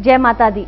जय माता दी।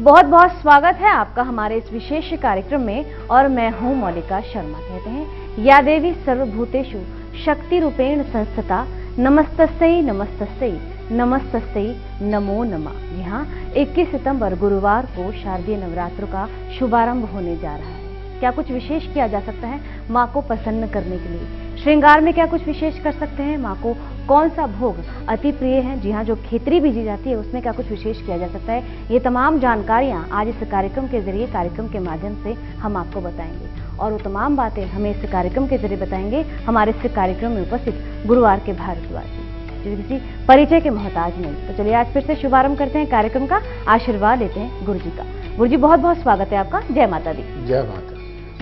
बहुत बहुत स्वागत है आपका हमारे इस विशेष कार्यक्रम में और मैं हूँ मौलिका शर्मा। कहते हैं, या देवी सर्वभूतेषु शक्ति रूपेण संस्थिता नमस्तस्यै नमस्तस्यै नमस्तस्यै नमो नमः। यहाँ 21 सितंबर गुरुवार को शारदीय नवरात्र का शुभारंभ होने जा रहा है। क्या कुछ विशेष किया जा सकता है माँ को प्रसन्न करने के लिए? श्रृंगार में क्या कुछ विशेष कर सकते हैं? माँ को कौन सा भोग अति प्रिय है? जी हाँ जो खेतरी बीजी जाती है, उसमें क्या कुछ विशेष किया जा सकता है? ये तमाम जानकारियाँ आज इस कार्यक्रम के ज़रिए, कार्यक्रम के माध्यम से हम आपको बताएँगे। और वो तमाम बातें हमें इस कार्यक्रम के ज़रिए बताएँगे, हमारे इस कार्यक्रम में उपस्थित गुरुवार के भारद्वाजी। जो परिचय के मोहताज नहीं। तो चलिए आज फिर से शुभारंभ करते हैं कार्यक्रम का, आशीर्वाद लेते हैं गुरु जी का। गुरु जी बहुत बहुत स्वागत है आपका। जय माता दी। जय माता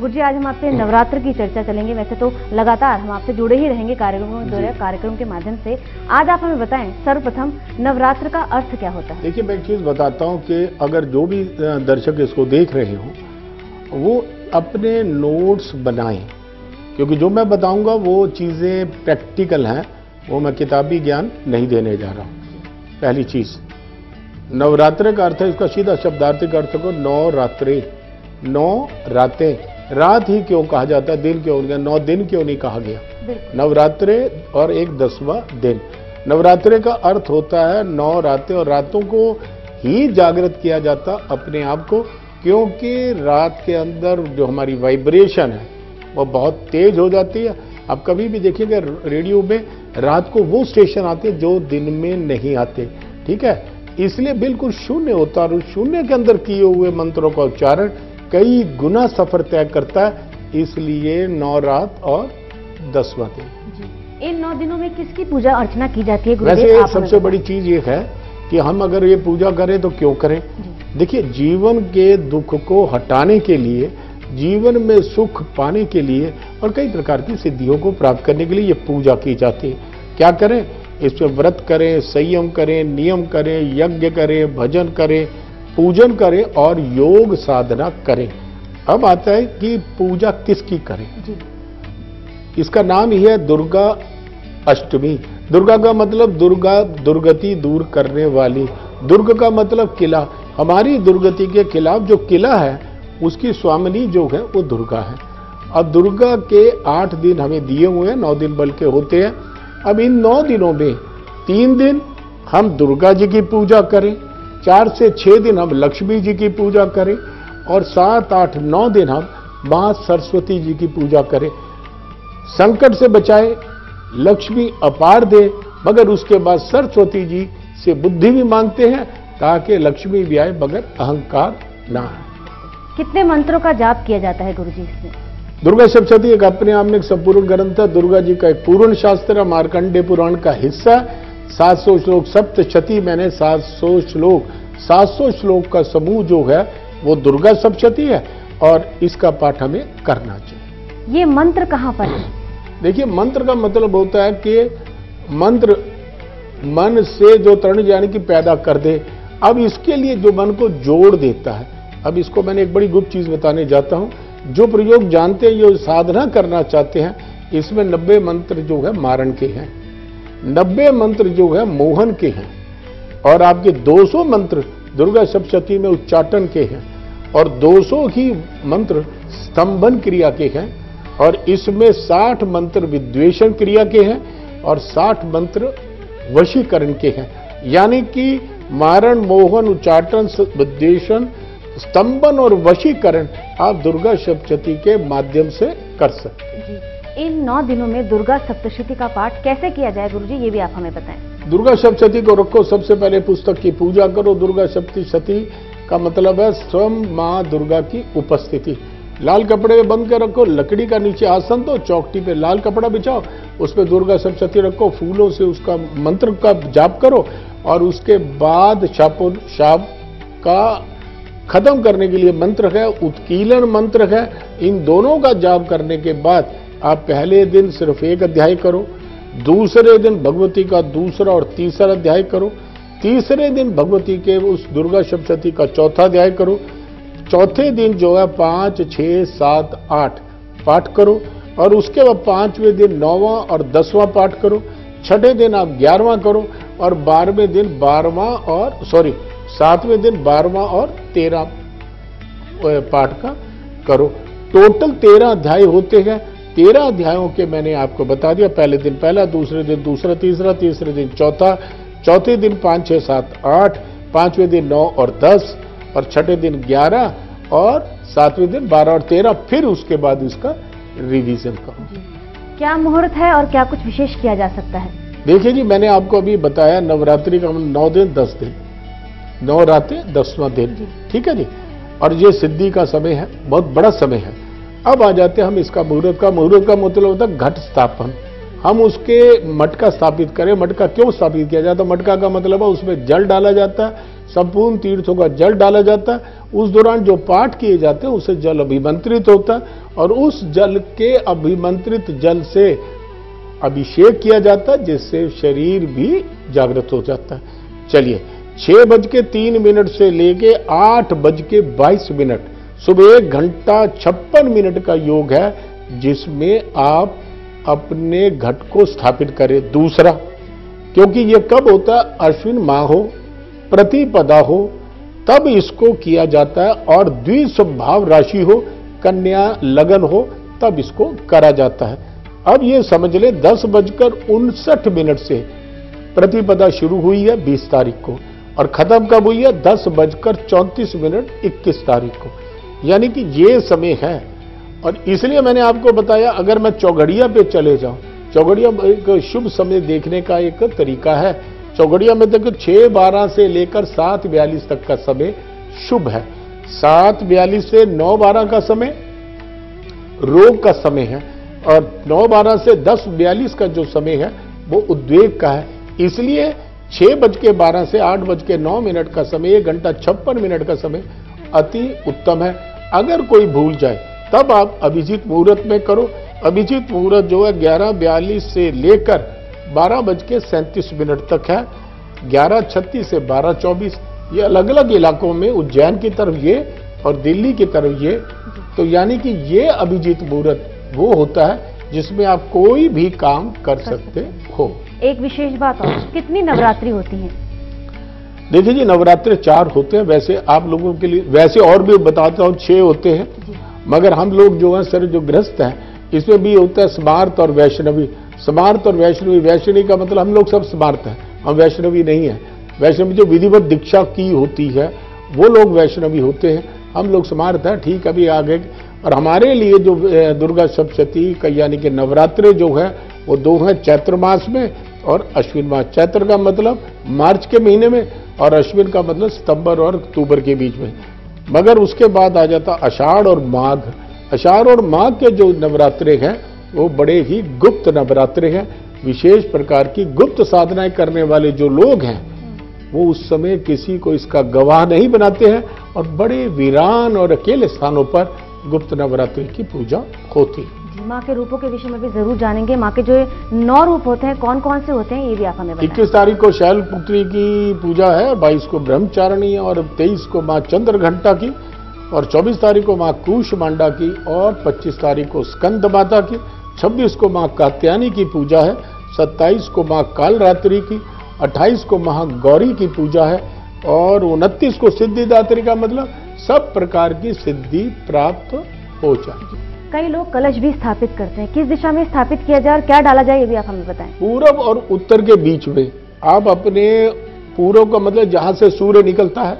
गुरु जी आज हम आपसे नवरात्र की चर्चा चलेंगे। वैसे तो लगातार हम आपसे जुड़े ही रहेंगे कार्यक्रमों कार्यक्रम के माध्यम से। आज आप हमें बताएँ सर्वप्रथम नवरात्र का अर्थ क्या होता है? देखिए मैं एक चीज़ बताता हूँ कि अगर जो भी दर्शक इसको देख रहे हो वो अपने नोट्स बनाएँ। क्योंकि जो मैं बताऊँगा वो चीज़ें प्रैक्टिकल हैं वो मैं किताबी ज्ञान नहीं देने जा रहा हूँ। पहली चीज़ नवरात्र का अर्थ है इसका सीधा शब्दार्थिक अर्थ को नौ रात्रे नौ रातें। रात ही क्यों कहा जाता है दिन क्यों नौ दिन क्यों नहीं कहा गया? नवरात्रे और एक दसवा दिन। नवरात्रे का अर्थ होता है नौ रातें और रातों को ही जागृत किया जाता अपने आप को क्योंकि रात के अंदर जो हमारी वाइब्रेशन है वो बहुत तेज हो जाती है। आप कभी भी देखिएगा रेडियो में रात को वो स्टेशन आते जो दिन में नहीं आते ठीक है? इसलिए बिल्कुल शून्य होता है और शून्य के अंदर किए हुए मंत्रों का उच्चारण कई गुना सफ़र तय करता है इसलिए नौ रात और दसवा दिन। इन नौ दिनों में किसकी पूजा अर्चना की जाती है वैसे सबसे बड़ी चीज़ ये है कि हम अगर ये पूजा करें तो क्यों करें? देखिए जीवन के दुख को हटाने के लिए जीवन में सुख पाने के लिए और कई प्रकार की सिद्धियों को प्राप्त करने के लिए ये पूजा की जाती है। क्या करें? इसमें व्रत करें संयम करें नियम करें यज्ञ करें भजन करें पूजन करें और योग साधना करें। अब आता है कि पूजा किसकी करें? इसका नाम ही है दुर्गा अष्टमी। दुर्गा का मतलब दुर्गा दुर्गति दूर करने वाली। दुर्ग का मतलब किला। हमारी दुर्गति के खिलाफ जो किला है उसकी स्वामिनी जो है वो दुर्गा है। अब दुर्गा के आठ दिन हमें दिए हुए हैं नौ दिन बल्कि होते हैं। अब इन नौ दिनों में तीन दिन हम दुर्गा जी की पूजा करें। चार से छः दिन हम लक्ष्मी जी की पूजा करें और सात आठ नौ दिन हम माँ सरस्वती जी की पूजा करें। संकट से बचाए लक्ष्मी अपार दे मगर उसके बाद सरस्वती जी से बुद्धि भी मांगते हैं ताकि लक्ष्मी भी आए मगर अहंकार ना आए। कितने मंत्रों का जाप किया जाता है गुरु जी इसमें? दुर्गा सप्तती एक अपने आप में एक संपूर्ण ग्रंथ है। दुर्गा जी का एक पूर्ण शास्त्र है मार्कंडे पुराण का हिस्सा है। 700 श्लोक सप्त क्षति मैंने 700 श्लोक। 700 श्लोक का समूह जो है वो दुर्गा सप्तती है और इसका पाठ हमें करना चाहिए। ये मंत्र कहाँ पर है? देखिए मंत्र का मतलब होता है कि मंत्र मन से जो तरण यानी कि पैदा कर दे। अब इसके लिए जो मन को जोड़ देता है अब इसको मैंने एक बड़ी गुप्त चीज़ बताने जाता हूँ। जो प्रयोग जानते हैं जो साधना करना चाहते हैं इसमें नब्बे मंत्र जो है मारण के हैं। नब्बे मंत्र जो है मोहन के हैं और आपके 200 मंत्र दुर्गा सप्तशती में उच्चाटन के हैं और 200 ही मंत्र स्तंभन क्रिया के हैं और इसमें 60 मंत्र विद्वेषण क्रिया के हैं और 60 मंत्र वशीकरण के हैं। यानी कि मारण, मोहन, उच्चाटन विद्वेषण, स्तंभन और वशीकरण आप दुर्गा सप्तशती के माध्यम से कर सकते हैं। इन नौ दिनों में दुर्गा सप्तशती का पाठ कैसे किया जाए गुरु जी ये भी आप हमें बताएँ। दुर्गा सप्तशती को रखो, सबसे पहले पुस्तक की पूजा करो। दुर्गा सप्तशती का मतलब है स्वयं माँ दुर्गा की उपस्थिति। लाल कपड़े में बंद कर रखो, लकड़ी का नीचे आसन दो, चौकटी पे लाल कपड़ा बिछाओ उस पर दुर्गा सप्तशती रखो, फूलों से उसका मंत्र का जाप करो और उसके बाद शापो, शाप का खत्म करने के लिए मंत्र है, उत्कीलन मंत्र है। इन दोनों का जाप करने के बाद आप पहले दिन सिर्फ़ एक अध्याय करो, दूसरे दिन भगवती का दूसरा और तीसरा अध्याय करो, तीसरे दिन भगवती के उस दुर्गा सप्तशती का चौथा अध्याय करो, चौथे दिन जो है पाँच छः सात, आठ पाठ करो, और उसके बाद पाँचवें दिन नौवां और दसवां पाठ करो, छठे दिन आप ग्यारहवां करो, और बारहवें दिन बारहवां और सॉरी सातवें दिन बारहवां और तेरह पाठ का करो। टोटल तेरह अध्याय होते हैं तेरह अध्यायों के मैंने आपको बता दिया। पहले दिन पहला दूसरे दिन दूसरा तीसरा तीसरे दिन चौथा चौथे दिन पाँच छः सात आठ पाँचवें दिन नौ और दस और छठे दिन ग्यारह और सातवें दिन बारह और तेरह। फिर उसके बाद इसका रिवीजन करो। क्या मुहूर्त है और क्या कुछ विशेष किया जा सकता है? देखिए जी मैंने आपको अभी बताया नवरात्रि का नौ दिन दस दिन। नौ रातें दसवां दिन। ठीक है जी? और ये सिद्धि का समय है बहुत बड़ा समय है। अब आ जाते हम इसका मुहूर्त का मुहूर्त का मतलब होता है घट स्थापन। हम उसके मटका स्थापित करें। मटका क्यों स्थापित किया जाता है? मटका का मतलब है उसमें जल डाला जाता है, संपूर्ण तीर्थों का जल डाला जाता है। उस दौरान जो पाठ किए जाते हैं, उसे जल अभिमंत्रित होता है और उस जल के अभिमंत्रित जल से अभिषेक किया जाता है, जिससे शरीर भी जागृत हो जाता है। चलिए, छह बज के तीन मिनट से लेके आठ बज के बाईस मिनट सुबह एक घंटा छप्पन मिनट का योग है, जिसमें आप अपने घट को स्थापित करें। दूसरा, क्योंकि ये कब होता है? अश्विन माह हो, प्रतिपदा हो, तब इसको किया जाता है, और द्विस्वभाव राशि हो, कन्या लगन हो, तब इसको करा जाता है। अब ये समझ ले, दस बजकर उनसठ मिनट से प्रतिपदा शुरू हुई है बीस तारीख को, और खत्म कब हुई है? दस बजकर चौंतीस मिनट इक्कीस तारीख को। यानी कि ये समय है। और इसलिए मैंने आपको बताया, अगर मैं चौगड़िया पे चले जाऊँ चौगड़िया एक शुभ समय देखने का एक तरीका है। चौगड़िया में देखो, छह बारह से लेकर सात बयालीस तक का समय शुभ है। सात बयालीस से नौ बारह का समय रोग का समय है। और नौ बारह से दस बयालीस का जो समय है, वो उद्वेग का है। इसलिए छह बज के बारह से आठ बज के नौ मिनट का समय, एक घंटा छप्पन मिनट का समय अति उत्तम है। अगर कोई भूल जाए तब आप अभिजीत मुहूर्त में करो। अभिजीत मुहूर्त जो है ग्यारह बयालीस से लेकर बारह बज के सैंतीस मिनट तक है। ग्यारह छत्तीस से बारह चौबीस ये अलग अलग इलाकों में उज्जैन की तरफ़ ये और दिल्ली की तरफ़ ये। तो यानी कि ये अभिजीत मुहूर्त वो होता है जिसमें आप कोई भी काम कर सकते हो। एक विशेष बात और कितनी नवरात्रि होती है? देखिए जी नवरात्र चार होते हैं वैसे आप लोगों के लिए वैसे और भी बताता हूँ छह होते हैं। मगर हम लोग जो है सर जो ग्रस्त हैं इसमें भी होता है स्मार्त और वैष्णवी। स्मार्त और वैष्णवी वैष्णवी का मतलब हम लोग सब स्मार्त हैं। हम वैष्णवी नहीं है। वैष्णवी जो विधिवत दीक्षा की होती है वो लोग वैष्णवी होते हैं। हम लोग स्मार्त हैं ठीक अभी आगे। और हमारे लिए जो दुर्गा सप्तती का यानी कि नवरात्रे जो है वो दो हैं चैत्र मास में और अश्विन मास। चैत्र का मतलब मार्च के महीने में और अश्विन का मतलब सितंबर और अक्टूबर के बीच में। मगर उसके बाद आ जाता अषाढ़ और माघ। अषाढ़ और माघ के जो नवरात्रे हैं, वो बड़े ही गुप्त नवरात्रे हैं। विशेष प्रकार की गुप्त साधनाएँ करने वाले जो लोग हैं, वो उस समय किसी को इसका गवाह नहीं बनाते हैं और बड़े वीरान और अकेले स्थानों पर गुप्त नवरात्रि की पूजा होती है। माँ के रूपों के विषय में भी ज़रूर जानेंगे। माँ के जो नौ रूप होते हैं कौन कौन से होते हैं, ये भी आप हमें इक्कीस तारीख को शैल पुत्री की पूजा है, बाईस को ब्रह्मचारिणी और तेईस को माँ चंद्र घंटा की, और चौबीस तारीख को माँ कुश मांडा की, और पच्चीस तारीख को स्कंद माता की, छब्बीस को माँ कात्यानी की पूजा है, सत्ताईस को माँ कालरात्रि की, अट्ठाईस को माँ गौरी की पूजा है, और उनतीस को सिद्धिदात्री का मतलब सब प्रकार की सिद्धि प्राप्त हो जाए कई लोग कलश भी स्थापित करते हैं। किस दिशा में स्थापित किया जाए और क्या डाला जाए, ये भी आप हमें बताएँ। पूरब और उत्तर के बीच में, आप अपने पूरब का मतलब जहाँ से सूर्य निकलता है,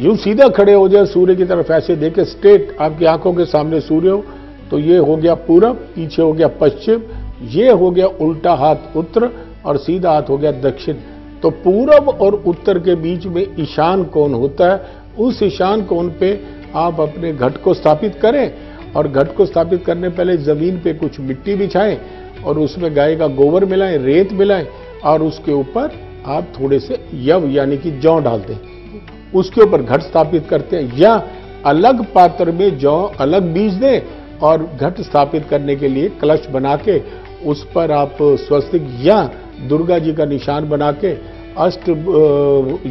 यूँ सीधा खड़े हो जाए सूर्य की तरफ़, ऐसे देखे स्ट्रेट आपकी आँखों के सामने सूर्य हो तो ये हो गया पूरब, पीछे हो गया पश्चिम, ये हो गया उल्टा हाथ उत्तर और सीधा हाथ हो गया दक्षिण। तो पूरब और उत्तर के बीच में ईशान कोण होता है, उस ईशान कोण पे आप अपने घट को स्थापित करें और घट को स्थापित करने पहले ज़मीन पे कुछ मिट्टी बिछाएँ और उसमें गाय का गोबर मिलाएँ, रेत मिलाएँ और उसके ऊपर आप थोड़े से यव, यानी कि जौ डाल दें उसके ऊपर घट स्थापित करते हैं या अलग पात्र में जौ, अलग बीज दें और घट स्थापित करने के लिए कलश बना के उस पर आप स्वस्तिक या दुर्गा जी का निशान बना के, अष्ट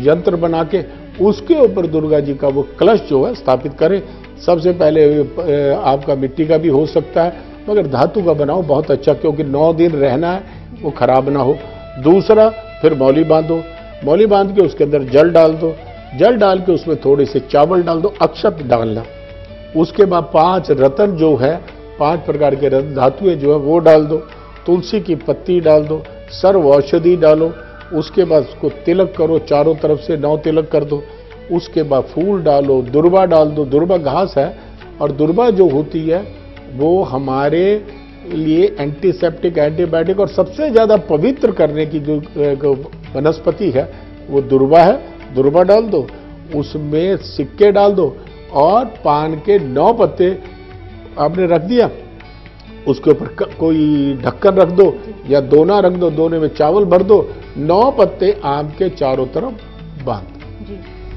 यंत्र बना के, उसके ऊपर दुर्गा जी का वो कलश जो है स्थापित करें। सबसे पहले आपका मिट्टी का भी हो सकता है, मगर धातु का बनाओ बहुत अच्छा क्योंकि नौ दिन रहना है, वो खराब ना हो। दूसरा, फिर मौली बांधो। मौली बाँध के उसके अंदर जल डाल दो। जल डाल के उसमें थोड़े से चावल डाल दो, अक्षत डालना। उसके बाद पाँच रतन जो है, पाँच प्रकार के रत्न, धातुएँ जो है, वो डाल दो। तुलसी की पत्ती डाल दो, सर्व औषधि डालो। उसके बाद उसको तिलक करो, चारों तरफ़ से नौ तिलक कर दो। उसके बाद फूल डालो, दुर्बा डाल दो। दुर्बा घास है और दुर्बा जो होती है, वो हमारे लिए एंटीसेप्टिक एंटीबायोटिक और सबसे ज़्यादा पवित्र करने की जो वनस्पति है, वो दुर्बा है। दुर्बा डाल दो, उसमें सिक्के डाल दो और पान के नौ पत्ते आपने रख दिया, उसके ऊपर कोई ढक्कन रख दो या दोना रख दो, दोने में चावल भर दो, नौ पत्ते आम के चारों तरफ़ बाँध।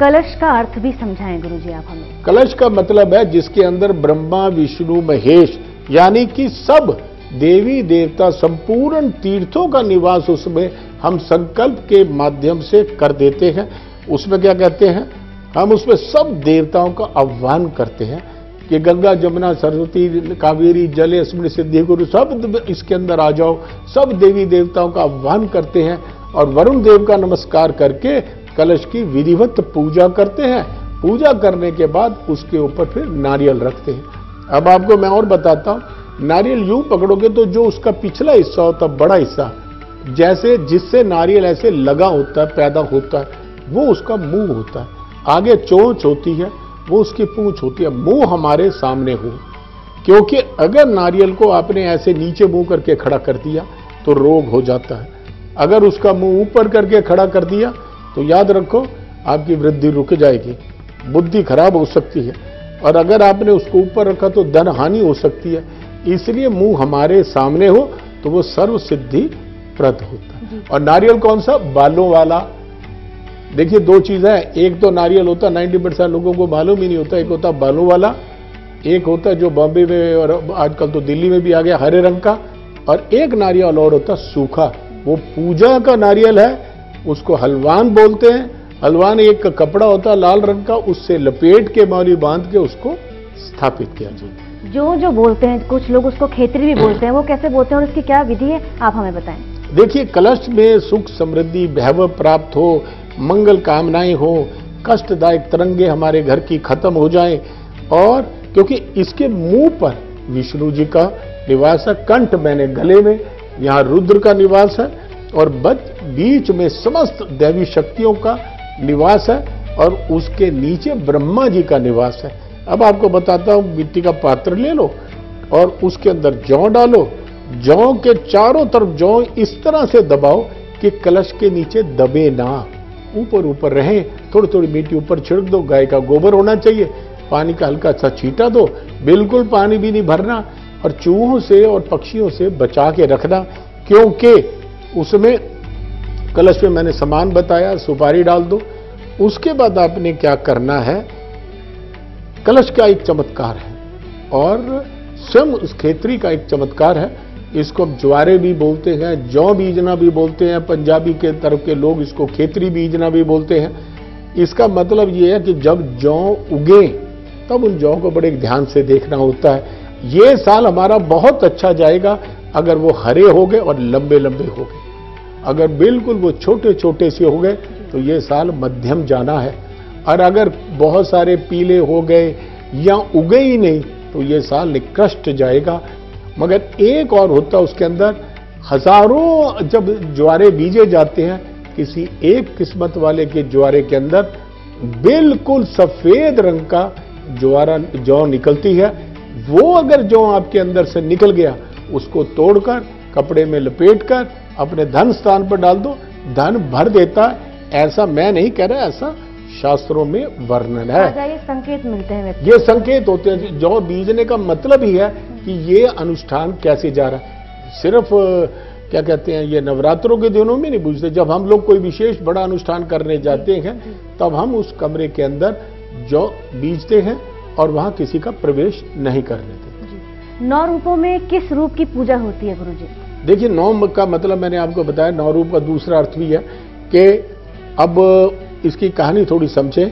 कलश का अर्थ भी समझाएँ गुरु जी आप हमें। कलश का मतलब है जिसके अंदर ब्रह्मा, विष्णु, महेश, यानी कि सब देवी, देवता, संपूर्ण तीर्थों का निवास उसमें हम संकल्प के माध्यम से कर देते हैं। उसमें क्या कहते हैं? हम उसमें सब देवताओं का आह्वान करते हैं कि गंगा, जमुना, सरस्वती, कावेरी, जले स्मृति सिद्धि, गुरु, सब इसके अंदर आ जाओ। सब देवी, देवताओं का आह्वान करते हैं और वरुण देव का नमस्कार करके कलश की विधिवत पूजा करते हैं। पूजा करने के बाद उसके ऊपर फिर नारियल रखते हैं। अब आपको मैं और बताता हूँ, नारियल यूँ पकड़ोगे तो जो उसका पिछला हिस्सा होता है बड़ा हिस्सा, जैसे जिससे नारियल ऐसे लगा होता है पैदा होता है वो उसका मुँह होता। है आगे चोंच होती है, वो उसकी पूंछ होती है, मुँह हमारे सामने हो। क्योंकि अगर नारियल को आपने ऐसे नीचे मुँह करके खड़ा कर दिया तो रोग हो जाता है। अगर उसका मुँह ऊपर करके खड़ा कर दिया तो याद रखो आपकी वृद्धि रुक जाएगी। बुद्धि खराब हो सकती है। और अगर आपने उसको ऊपर रखा तो धन हानि हो सकती है। इसलिए मुँह हमारे सामने हो तो वो सर्व सिद्धि प्रद होता है। और नारियल कौन सा? बालों वाला। देखिए दो चीज़ है। एक तो नारियल होता है नाइन्टी परसेंट लोगों को मालूम ही नहीं होता। एक होता बालों वाला एक होता है जो बॉम्बे में और आजकल तो दिल्ली में भी आ गया हरे रंग का। और एक नारियल और होता सूखा। वो पूजा का नारियल है उसको हलवान बोलते हैं। हलवान एक कपड़ा होता है लाल रंग का उससे लपेट के मौली बाँध के उसको स्थापित किया जाए जो जो बोलते हैं कुछ लोग उसको खेतरी भी बोलते हैं वो कैसे बोलते हैं और उसकी क्या विधि है आप हमें बताएँ। देखिए कलश में सुख समृद्धि वैभव प्राप्त हो मंगल कामनाएँ हो कष्टदायक तरंगे हमारे घर की खत्म हो जाएँ और क्योंकि इसके मुँह पर विष्णु जी का निवास है कंठ मैंने गले में यहाँ रुद्र का निवास है और बच, बीच में समस्त दैवी शक्तियों का निवास है और उसके नीचे ब्रह्मा जी का निवास है। अब आपको बताता हूँ, मिट्टी का पात्र ले लो और उसके अंदर जौ डालो। जौ के चारों तरफ़ जौ इस तरह से दबाओ कि कलश के नीचे दबे ना। ऊपर ऊपर रहे थोड़ी थोड़ी मिट्टी ऊपर छिड़क दो, गाय का गोबर होना चाहिए, पानी का हल्का सा छीटा दो, बिल्कुल पानी भी नहीं भरना और चूहों से और पक्षियों से बचा के रखना, क्योंकि उसमें कलश में मैंने सामान बताया, सुपारी डाल दो। उसके बाद आपने क्या करना है? कलश का एक चमत्कार है और स्वयं उस खेतरी का एक चमत्कार है। इसको हम ज्वारे भी बोलते हैं, जौ बीजना भी बोलते हैं, पंजाबी के तरफ़ के लोग इसको खेतरी बीजना भी बोलते हैं। इसका मतलब ये है कि जब जौ उगे, तब उन जौ को बड़े ध्यान से देखना होता है। ये साल हमारा बहुत अच्छा जाएगा अगर वो हरे हो गए और लंबे लंबे हो गए। अगर बिल्कुल वो छोटे छोटे से हो गए तो ये साल मध्यम जाना है। और अगर बहुत सारे पीले हो गए या उगे ही नहीं तो ये साल निकृष्ट जाएगा। मगर एक और होता उसके अंदर, हज़ारों जब ज्वारे बीजे जाते हैं, किसी एक किस्मत वाले के ज्वारे के अंदर बिल्कुल सफ़ेद रंग का ज्वारा, जौ निकलती है। वो अगर जौ आपके अंदर से निकल गया, उसको तोड़कर, कपड़े में लपेटकर अपने धन स्थान पर डाल दो धन भर देता ऐसा मैं नहीं कह रहा ऐसा शास्त्रों में वर्णन है। ये संकेत मिलते हैं ये संकेत होते हैं जौ बीजने का मतलब ही है कि ये अनुष्ठान कैसे जा रहा है। सिर्फ़ क्या कहते हैं ये नवरात्रों के दिनों में नहीं बुझते जब हम लोग कोई विशेष बड़ा अनुष्ठान करने जाते हैं तब हम उस कमरे के अंदर जौ बीजते हैं और वहाँ किसी का प्रवेश नहीं करने देते। नौ रूपों में किस रूप की पूजा होती है गुरु जी देखिए नौ का मतलब मैंने आपको बताया नौ रूप का दूसरा अर्थ भी है कि अब इसकी कहानी थोड़ी समझे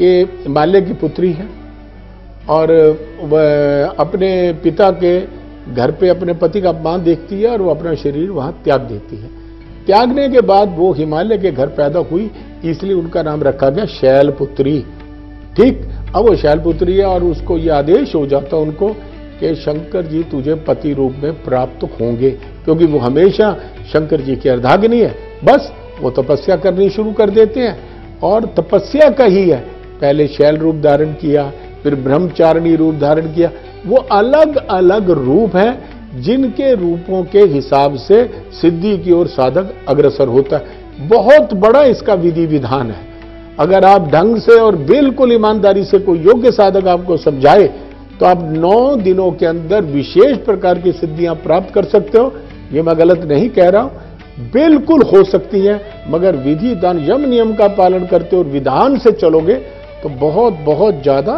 कि माल्य की पुत्री है और वह अपने पिता के घर पे अपने पति का अपमान देखती है और वो अपना शरीर वहाँ त्याग देती है। त्यागने के बाद वो हिमालय के घर पैदा हुई इसलिए उनका नाम रखा गया शैलपुत्री। ठीक अब वो शैलपुत्री है और उसको ये आदेश हो जाता उनको कि शंकर जी तुझे पति रूप में प्राप्त होंगे, क्योंकि वो हमेशा शंकर जी की अर्धाग्नि है। बस, वो तपस्या करनी शुरू कर देते हैं। और तपस्या का ही है। पहले शैल रूप धारण किया, फिर ब्रह्मचारिणी रूप धारण किया। वो अलग अलग रूप है, जिनके रूपों के हिसाब से सिद्धि की ओर साधक अग्रसर होता है। बहुत बड़ा इसका विधि विधान है। अगर आप ढंग से और बिल्कुल ईमानदारी से कोई योग्य साधक आपको समझाए तो आप नौ दिनों के अंदर विशेष प्रकार की सिद्धियाँ प्राप्त कर सकते हो। ये मैं गलत नहीं कह रहा हूँ। बिल्कुल हो सकती है मगर विधि दान यम नियम का पालन करते और विधान से चलोगे तो बहुत बहुत ज़्यादा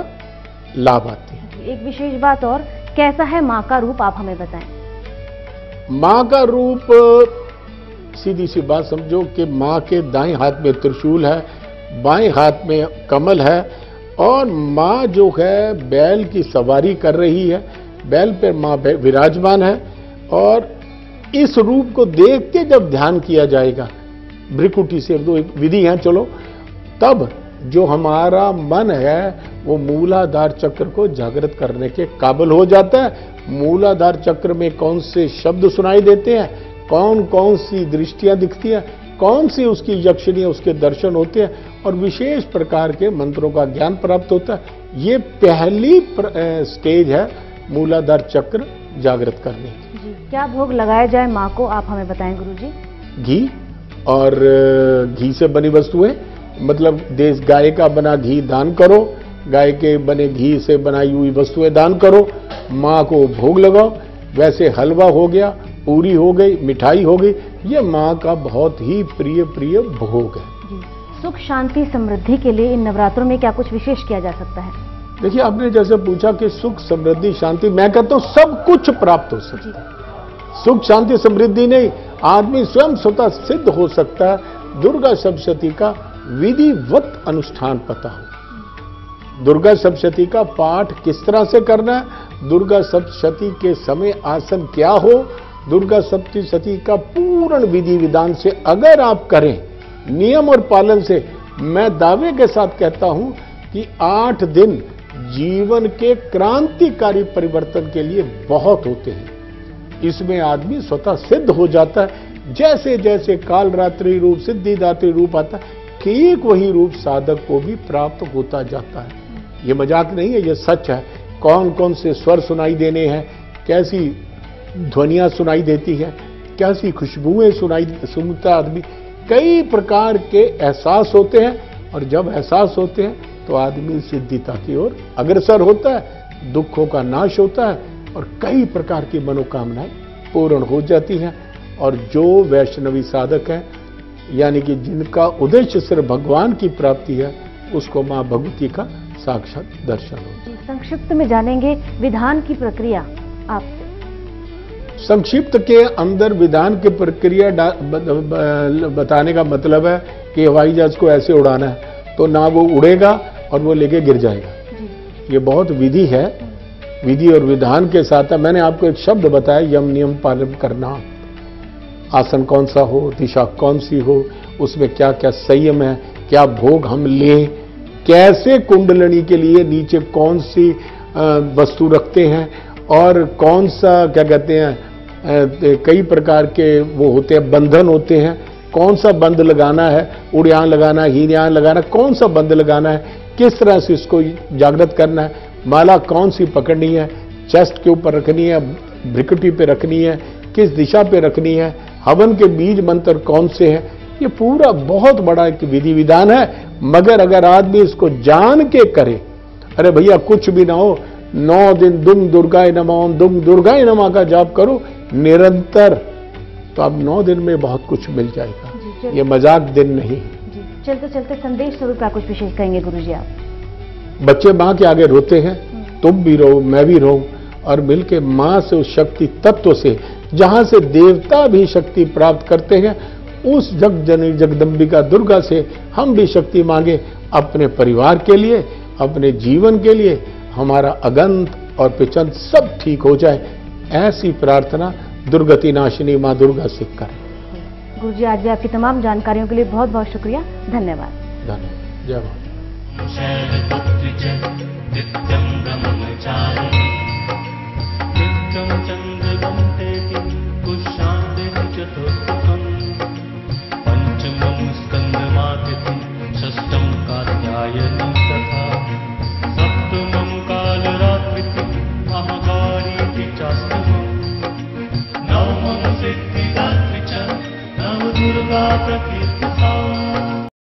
लाभ आते हैं। एक विशेष बात और कैसा है माँ का रूप आप हमें बताएँ। माँ का रूप सीधी सी बात समझो कि माँ के दाएँ हाथ में त्रिशूल है बाएँ हाथ में कमल है और माँ जो है, बैल की सवारी कर रही है। बैल पर माँ विराजमान है और इस रूप को देख के जब ध्यान किया जाएगा, भ्रिकुटी से दो एक विधि है, चलो। तब जो हमारा मन है, वो मूलाधार चक्र को जागृत करने के काबिल हो जाता है। मूलाधार चक्र में कौन से शब्द सुनाई देते हैं? कौन कौन सी दृष्टियाँ दिखती हैं? कौन सी उसकी यक्षणियाँ उसके दर्शन होते हैं और विशेष प्रकार के मंत्रों का ज्ञान प्राप्त होता है। ये पहली स्टेज है मूलाधार चक्र जागृत करने की। क्या भोग लगाया जाए माँ को आप हमें बताएँ गुरु जी घी और घी से बनी वस्तुएँ मतलब देश गाय का बना घी दान करो गाय के बने घी से बनाई हुई वस्तुएँ दान करो माँ को भोग लगाओ। वैसे हलवा हो गया पूरी हो गई मिठाई हो गई ये माँ का बहुत ही प्रिय प्रिय भोग है। सुख शांति समृद्धि के लिए इन नवरात्रों में क्या कुछ विशेष किया जा सकता है? देखिए आपने जैसे पूछा कि सुख समृद्धि शांति मैं कहता हूँ सब कुछ प्राप्त हो सकता है। सुख शांति समृद्धि नहीं आदमी स्वयं स्वतः सिद्ध हो सकता है। दुर्गा सप्तती का विधिवत अनुष्ठान पता हो। दुर्गा सप्तती का पाठ किस तरह से करना है? दुर्गा सप्तशती के समय आसन क्या हो? दुर्गा सप्तती का पूर्ण विधि विधान से अगर आप करें, नियम और पालन से, मैं दावे के साथ कहता हूँ कि आठ दिन जीवन के क्रांतिकारी परिवर्तन के लिए बहुत होते हैं। इसमें आदमी स्वतः सिद्ध हो जाता है। जैसे जैसे काल रात्रि रूप, सिद्धिदात्री रूप आता है, ठीक वही रूप साधक को भी प्राप्त होता जाता है। ये मज़ाक नहीं है, ये सच है। कौन कौन से स्वर सुनाई देने हैं, कैसी ध्वनियाँ सुनाई देती है, कैसी खुशबुएँ सुनाई, सुनता आदमी। कई प्रकार के एहसास होते हैं और जब एहसास होते हैं तो आदमी सिद्धिता की ओर अग्रसर होता है, दुखों का नाश होता है और कई प्रकार की मनोकामनाएँ पूर्ण हो जाती हैं। और जो वैष्णवी साधक है, यानी कि जिनका उद्देश्य सिर्फ़ भगवान की प्राप्ति है, उसको माँ भगवती का साक्षात दर्शन होता है संक्षिप्त में जानेंगे विधान की प्रक्रिया आपसे। संक्षिप्त के अंदर विधान की प्रक्रिया बताने का मतलब है कि हवाई जहाज़ को ऐसे उड़ाना है तो ना वो उड़ेगा और वो लेके गिर जाएगा। ये बहुत विधि है। विधि और विधान के साथ है। मैंने आपको एक शब्द बताया यम नियम पालन करना। आसन कौन सा हो दिशा कौन सी हो उसमें क्या क्या संयम है क्या भोग हम लें कैसे कुंडलनी के लिए नीचे कौन सी वस्तु रखते हैं और कौन सा, क्या कहते हैं कई प्रकार के वो होते हैं, बंधन होते हैं। कौन सा बंद लगाना है? उड़ियान लगाना है हीरियान लगाना कौन सा बंद लगाना है? किस तरह से इसको जागृत करना है? माला कौन सी पकड़नी है? चेस्ट के ऊपर रखनी है, भ्रिकटी पे रखनी है, किस दिशा पे रखनी है? हवन के बीज मंत्र कौन से हैं? ये पूरा बहुत बड़ा एक विधि विधान है। मगर अगर आदमी इसको जान के करे अरे भैया कुछ भी ना हो नौ दिन दुम दुर्गा नमा दुम दुर्गाय नमा का जाप करो निरंतर। तो अब नौ दिन में बहुत कुछ मिल जाएगा। ये मज़ाक दिन नहीं। है चलते चलते संदेश स्वरूप का कुछ विशेष कहेंगे गुरु जी आप। बच्चे माँ के आगे रोते हैं तुम भी रहो मैं भी रहो और मिलके माँ से उस शक्ति तत्व से जहाँ से देवता भी शक्ति प्राप्त करते हैं उस जग जनी जगदम्बिका दुर्गा से हम भी शक्ति मांगे अपने परिवार के लिए अपने जीवन के लिए। हमारा अगंत और पिचंत सब ठीक हो जाए। ऐसी प्रार्थना दुर्गति नाशिनी माँ दुर्गा से करें। गुरु जी आज आपकी तमाम जानकारियों के लिए बहुत बहुत शुक्रिया। धन्यवाद। धन्यवाद। जय माता प्रकृति